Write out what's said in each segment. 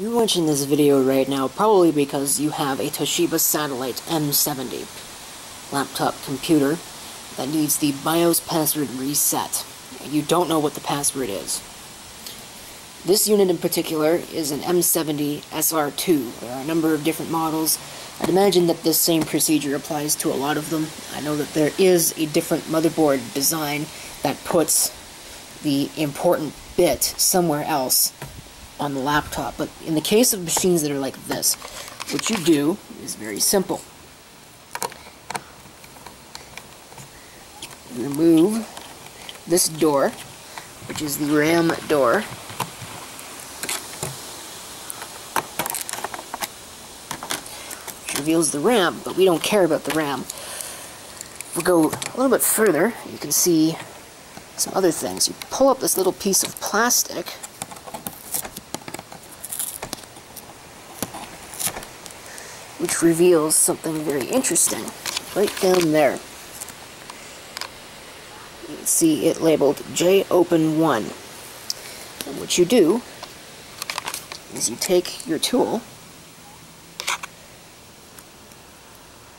You're watching this video right now probably because you have a Toshiba Satellite M70 laptop computer that needs the BIOS password reset. You don't know what the password is. This unit in particular is an M70 SR2. There are a number of different models. I'd imagine that this same procedure applies to a lot of them. I know that there is a different motherboard design that puts the important bit somewhere else on the laptop. But in the case of machines that are like this, what you do is very simple. Remove this door, which is the RAM door. Which reveals the RAM, but we don't care about the RAM. If we go a little bit further, you can see some other things. You pull up this little piece of plastic which reveals something very interesting right down there. You can see it labeled JOPEN1. And what you do is you take your tool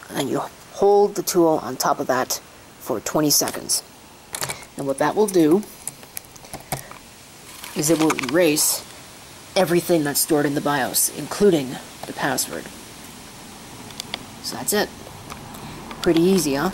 and you hold the tool on top of that for 20 seconds. And what that will do is it will erase everything that's stored in the BIOS, including the password. So that's it. Pretty easy, huh?